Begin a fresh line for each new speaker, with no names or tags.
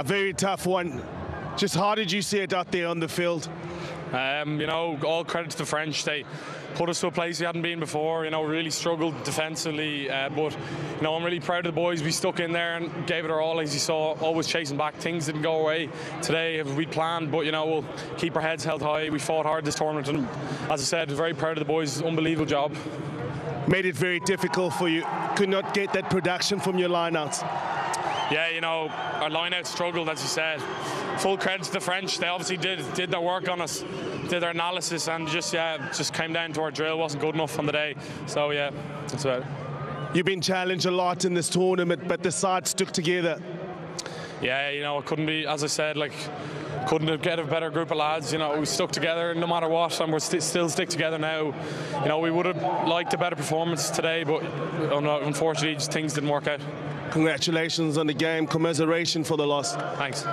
a very tough one. Just how did you see it out there on the field?
Um, you know, all credit to the French. They put us to a place we hadn't been before. You know, really struggled defensively, uh, but you know, I'm really proud of the boys. We stuck in there and gave it our all, as you saw. Always chasing back. Things didn't go away today as we planned, but you know, we'll keep our heads held high. We fought hard this tournament, and as I said, very proud of the boys. Unbelievable job.
Made it very difficult for you. Could not get that production from your lineouts.
Yeah, you know, our lineout struggled, as you said. Full credit to the French. They obviously did did their work on us, did their analysis, and just yeah, just came down to our drill. wasn't good enough on the day. So yeah, that's about it.
You've been challenged a lot in this tournament, but the side stuck together.
Yeah, you know, it couldn't be, as I said, like couldn't have get a better group of lads. You know, we stuck together no matter what, and we're st- still stick together now. You know, we would have liked a better performance today, but unfortunately, just things didn't work out.
Congratulations on the game. Commiseration for the loss.
Thanks.